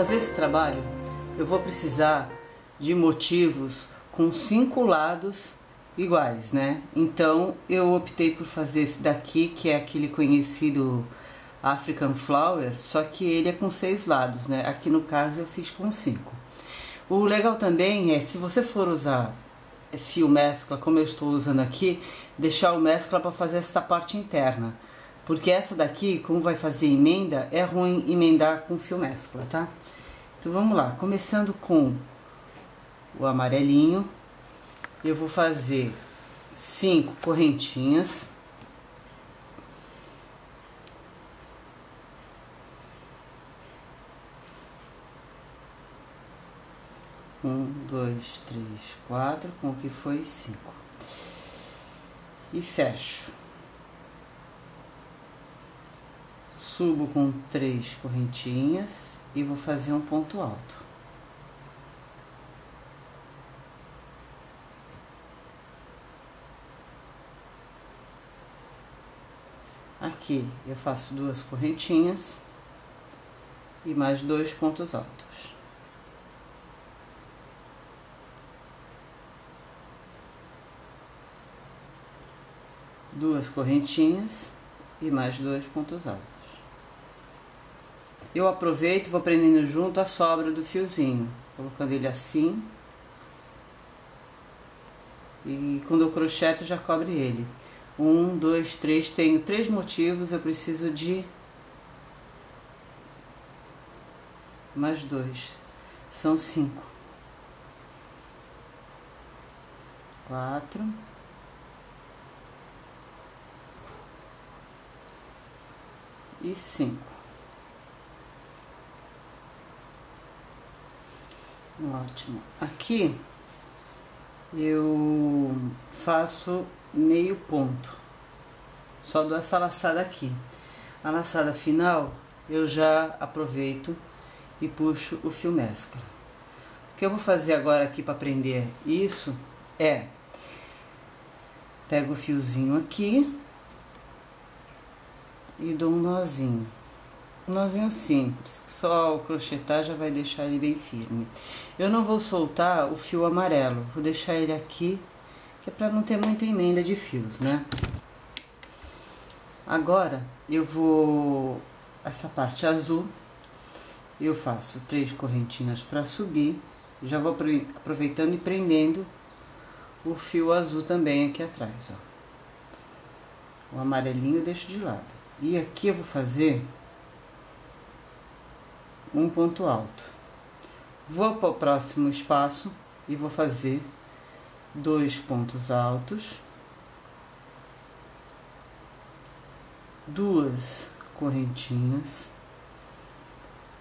fazer esse trabalho, eu vou precisar de motivos com cinco lados iguais, né? Então eu optei por fazer esse daqui, que é aquele conhecido African Flower, só que ele é com seis lados, né? Aqui no caso eu fiz com cinco. O legal também é, se você for usar fio mescla, como eu estou usando aqui, deixar o mescla para fazer esta parte interna. Porque essa daqui, como vai fazer emenda, é ruim emendar com fio mescla, tá? Então vamos lá, começando com o amarelinho, eu vou fazer cinco correntinhas. Um, dois, três, quatro, com o que foi cinco. E fecho. Subo com três correntinhas e vou fazer um ponto alto. Aqui eu faço duas correntinhas e mais dois pontos altos. Duas correntinhas e mais dois pontos altos. Eu aproveito e vou prendendo junto a sobra do fiozinho, colocando ele assim. E quando eu crocheto já cobre ele. Um, dois, três. Tenho três motivos. Eu preciso de mais dois. São cinco. Quatro. E cinco. Ótimo. Aqui eu faço meio ponto. Só dou essa laçada aqui. A laçada final eu já aproveito e puxo o fio mescla. O que eu vou fazer agora aqui para prender isso é pego o fiozinho aqui e dou um nozinho. Nozinho simples, só o crochetar já vai deixar ele bem firme. Eu não vou soltar o fio amarelo, vou deixar ele aqui que é para não ter muita emenda de fios, né? Agora eu vou essa parte azul, eu faço três correntinhas para subir, já vou aproveitando e prendendo o fio azul também aqui atrás, ó. O amarelinho eu deixo de lado. E aqui eu vou fazer um ponto alto. Vou para o próximo espaço e vou fazer dois pontos altos, duas correntinhas,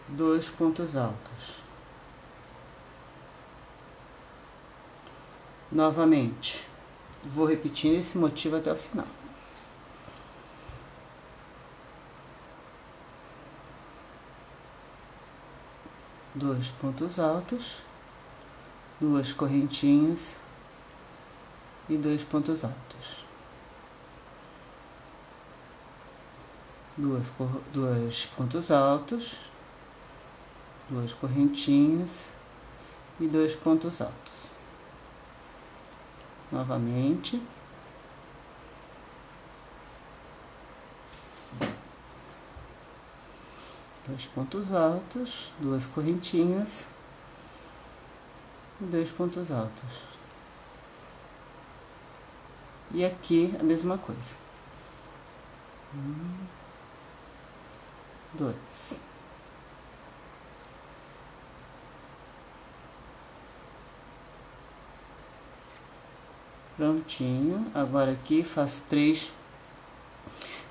dois pontos altos. Novamente, vou repetir esse motivo até o final. Dois pontos altos, duas correntinhas, e dois pontos altos. Duas, dois pontos altos, duas correntinhas e dois pontos altos. Novamente. Dois pontos altos, duas correntinhas e dois pontos altos. E aqui a mesma coisa. Um, dois. Prontinho. Agora aqui faço três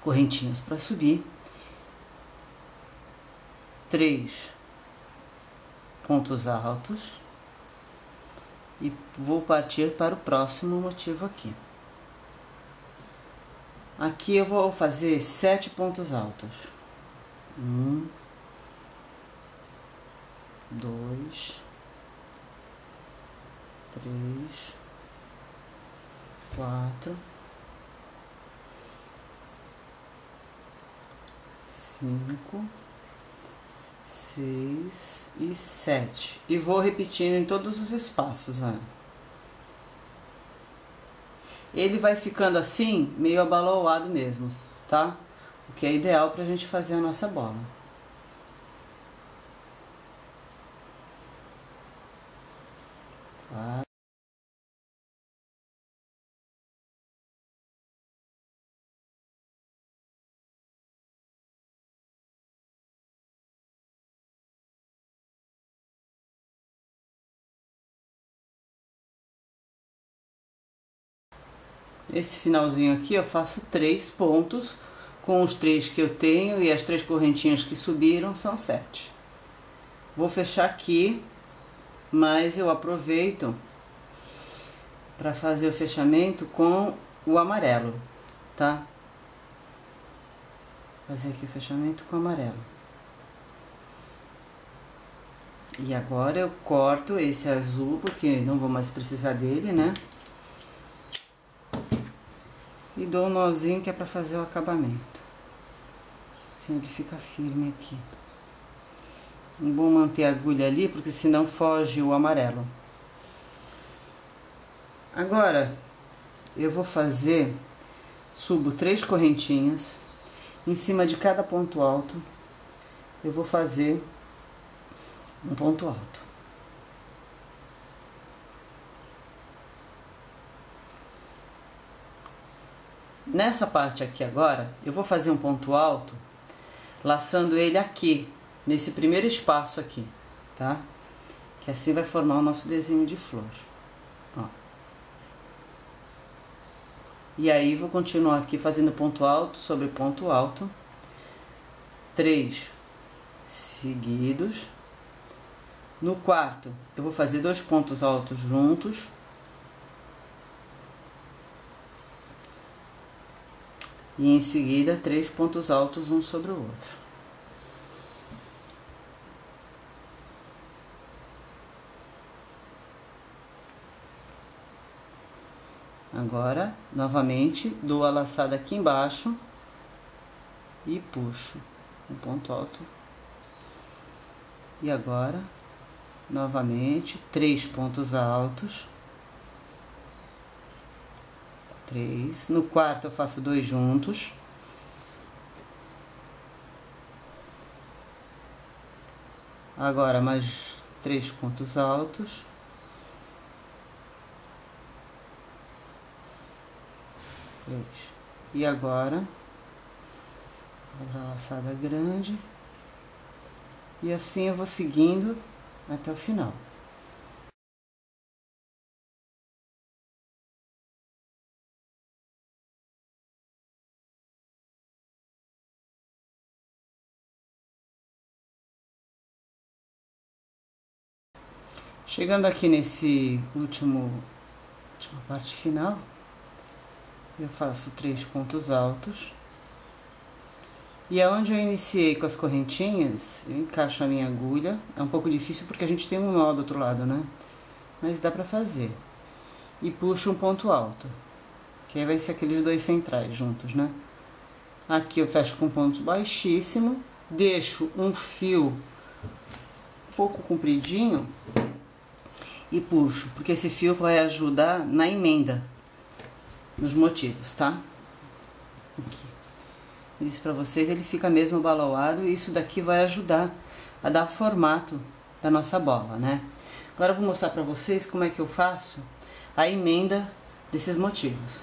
correntinhas para subir. Três pontos altos. E vou partir para o próximo motivo aqui. Aqui eu vou fazer sete pontos altos. Um, dois, três, quatro, cinco, seis. seis e sete. E vou repetindo em todos os espaços, olha. Ele vai ficando assim, meio abalauado mesmo, tá? O que é ideal pra gente fazer a nossa bola. Quatro. Esse finalzinho aqui eu faço três pontos com os três que eu tenho e as três correntinhas que subiram são sete. Vou fechar aqui, mas eu aproveito para fazer o fechamento com o amarelo, tá? Fazer aqui o fechamento com o amarelo. E agora eu corto esse azul, porque não vou mais precisar dele, né? E dou um nozinho que é para fazer o acabamento. Assim ele fica firme aqui. Não vou manter a agulha ali, porque senão foge o amarelo. Agora, eu vou fazer, subo três correntinhas, em cima de cada ponto alto, eu vou fazer um ponto alto. Nessa parte aqui agora, eu vou fazer um ponto alto, laçando ele aqui, nesse primeiro espaço aqui, tá? Que assim vai formar o nosso desenho de flor. Ó. E aí, vou continuar aqui fazendo ponto alto sobre ponto alto. Três seguidos. No quarto, eu vou fazer dois pontos altos juntos e em seguida três pontos altos um sobre o outro. Agora, novamente, dou a laçada aqui embaixo e puxo um ponto alto. E agora, novamente, três pontos altos três. No quarto eu faço dois juntos. Agora mais três pontos altos. Três. E agora, a laçada grande. E assim eu vou seguindo até o final. Chegando aqui nesse último última parte final, eu faço três pontos altos. E aonde eu iniciei com as correntinhas, eu encaixo a minha agulha. É um pouco difícil porque a gente tem um nó do outro lado, né? Mas dá pra fazer. E puxo um ponto alto. Que aí vai ser aqueles dois centrais juntos, né? Aqui eu fecho com ponto baixíssimo. Deixo um fio um pouco compridinho e puxo, porque esse fio vai ajudar na emenda nos motivos, tá? Aqui. Eu disse pra vocês, ele fica mesmo balauado e isso daqui vai ajudar a dar formato da nossa bola, né? Agora eu vou mostrar pra vocês como é que eu faço a emenda desses motivos.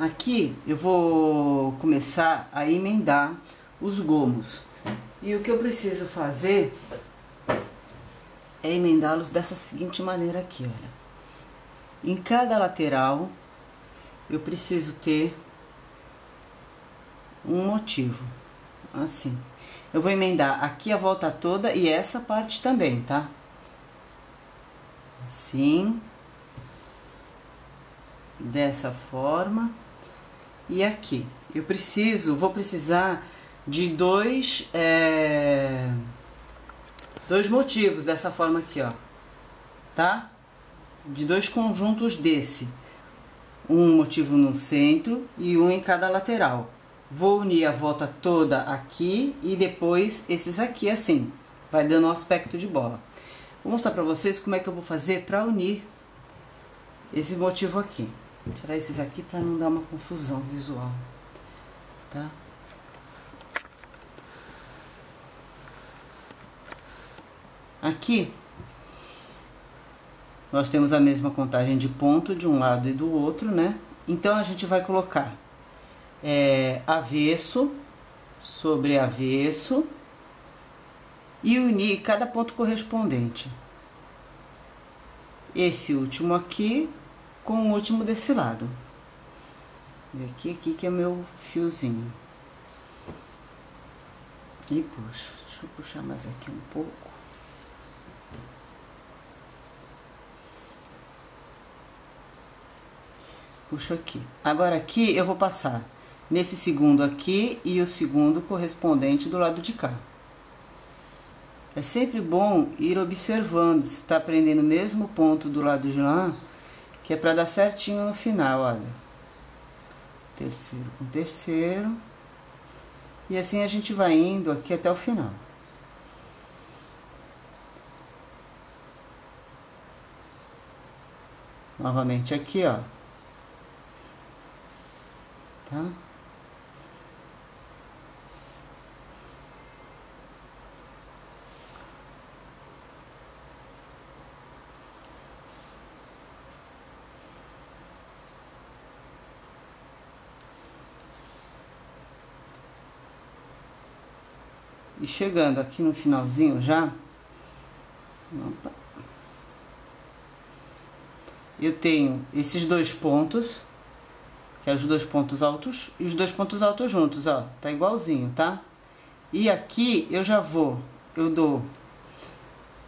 Aqui eu vou começar a emendar os gomos. E o que eu preciso fazer é emendá-los dessa seguinte maneira aqui, olha. Em cada lateral, eu preciso ter um motivo, assim. Eu vou emendar aqui a volta toda e essa parte também, tá? Assim. Dessa forma. E aqui. Eu preciso, vou precisar de dois... É dois motivos dessa forma aqui, ó. Tá? De dois conjuntos desse. Um motivo no centro e um em cada lateral. Vou unir a volta toda aqui e depois esses aqui assim, vai dando um aspecto de bola. Vou mostrar pra vocês como é que eu vou fazer pra unir esse motivo aqui. Vou tirar esses aqui pra não dar uma confusão visual, tá? Aqui, nós temos a mesma contagem de ponto de um lado e do outro, né? Então, a gente vai colocar é, avesso sobre avesso e unir cada ponto correspondente. Esse último aqui com o último desse lado. E aqui, aqui que é meu fiozinho. E puxo. Deixa eu puxar mais aqui um pouco. Puxo aqui. Agora aqui eu vou passar nesse segundo aqui e o segundo correspondente do lado de cá. É sempre bom ir observando se está prendendo o mesmo ponto do lado de lá, que é para dar certinho no final, olha. Terceiro com terceiro. E assim a gente vai indo aqui até o final. Novamente aqui, ó. Tá? E chegando aqui no finalzinho já, eu tenho esses dois pontos, que é os dois pontos altos, e os dois pontos altos juntos, ó, tá igualzinho, tá? E aqui eu já vou, eu dou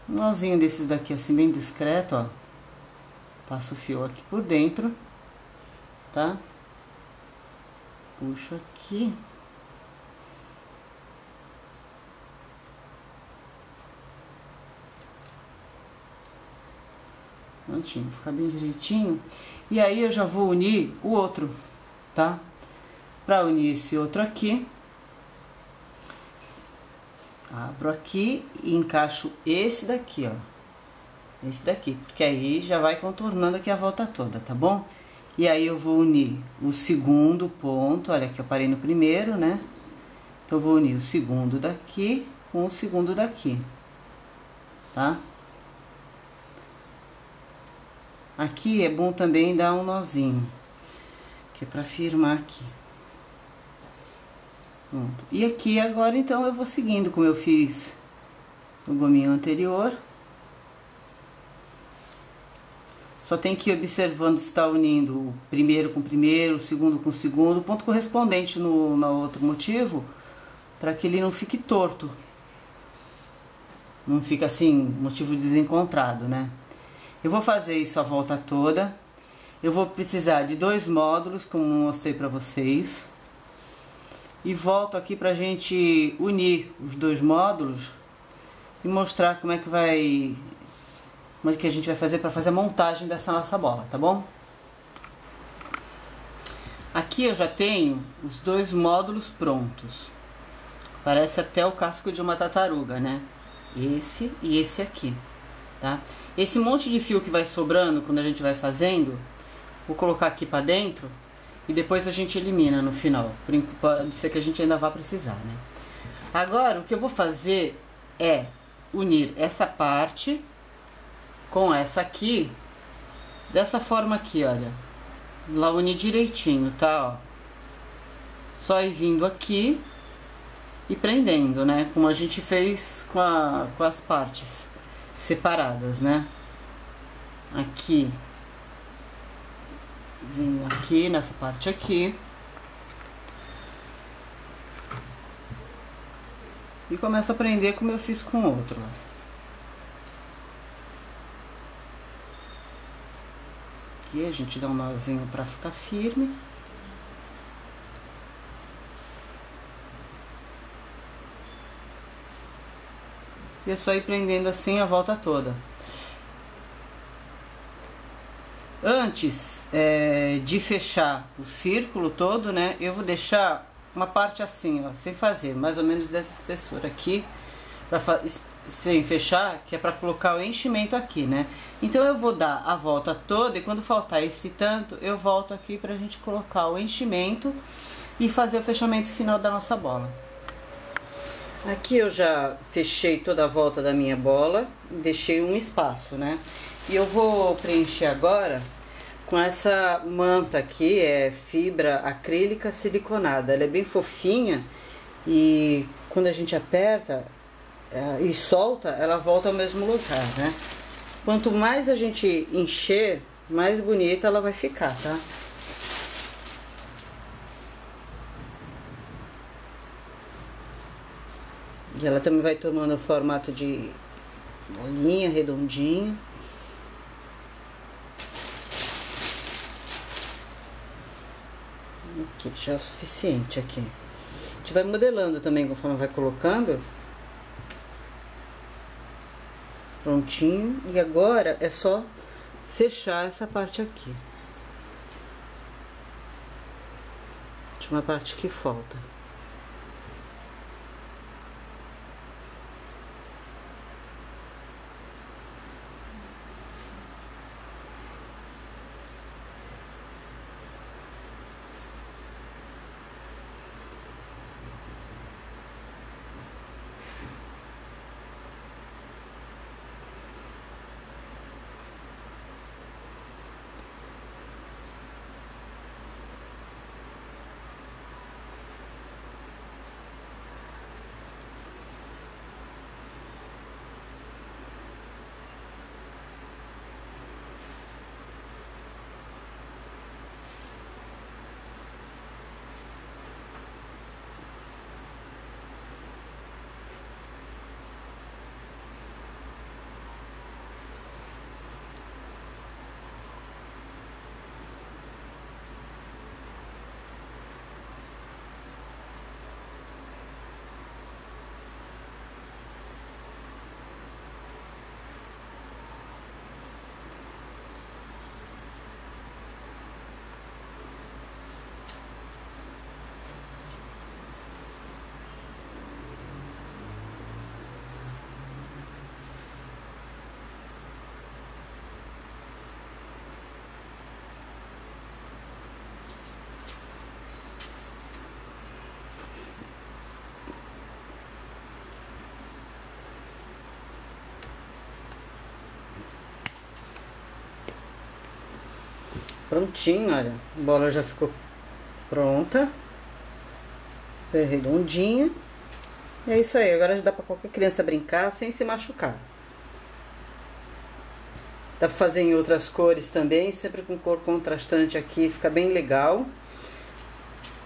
um nozinho desses daqui assim, bem discreto, ó. Passo o fio aqui por dentro, tá? Puxo aqui. Prontinho, ficar bem direitinho. E aí eu já vou unir o outro, tá? Para unir esse outro aqui, abro aqui e encaixo esse daqui, ó. Esse daqui, porque aí já vai contornando aqui a volta toda, tá bom? E aí eu vou unir o segundo ponto, olha que eu parei no primeiro, né? Então, vou unir o segundo daqui com o segundo daqui, tá? Aqui é bom também dar um nozinho, que é para firmar aqui. Pronto. E aqui agora então eu vou seguindo como eu fiz no gominho anterior. Só tem que ir observando se está unindo o primeiro com o primeiro, o segundo com o segundo, o ponto correspondente no, no outro motivo, para que ele não fique torto. Não fica assim, motivo desencontrado, né? Eu vou fazer isso a volta toda. Eu vou precisar de dois módulos, como mostrei para vocês. E volto aqui pra gente unir os dois módulos e mostrar como é que vai como é que a gente vai fazer para fazer a montagem dessa nossa bola, tá bom? Aqui eu já tenho os dois módulos prontos. Parece até o casco de uma tartaruga, né? Esse e esse aqui tá? Esse monte de fio que vai sobrando quando a gente vai fazendo, vou colocar aqui para dentro e depois a gente elimina no final. Pode ser que a gente ainda vá precisar, né? Agora, o que eu vou fazer é unir essa parte com essa aqui, dessa forma aqui, olha. Lá unir direitinho, tá? Ó. Só ir vindo aqui e prendendo, né? Como a gente fez com, a, com as partes separadas, né? Aqui. Venho aqui, nessa parte aqui. E começo a prender como eu fiz com o outro. Aqui a gente dá um nozinho pra ficar firme. E é só ir prendendo assim a volta toda. Antes é, de fechar o círculo todo, né, eu vou deixar uma parte assim, ó, sem fazer, mais ou menos dessa espessura aqui, para sem fechar, que é para colocar o enchimento aqui, né? Então eu vou dar a volta toda e quando faltar esse tanto, eu volto aqui pra gente colocar o enchimento e fazer o fechamento final da nossa bola. Aqui eu já fechei toda a volta da minha bola, deixei um espaço, né? E eu vou preencher agora com essa manta aqui, é fibra acrílica siliconada. Ela é bem fofinha e quando a gente aperta é, e solta, ela volta ao mesmo lugar, né? Quanto mais a gente encher, mais bonita ela vai ficar, tá? Ela também vai tomando o formato de bolinha redondinha. Aqui, já é o suficiente aqui. A gente vai modelando também conforme vai colocando. Prontinho. E agora é só fechar essa parte aqui. Última parte que falta. Prontinho, olha. A bola já ficou pronta. Redondinha. E é isso aí. Agora já dá pra qualquer criança brincar sem se machucar. Dá pra fazer em outras cores também, sempre com cor contrastante aqui, fica bem legal.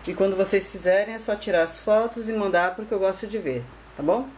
E quando vocês fizerem é só tirar as fotos e mandar porque eu gosto de ver, tá bom?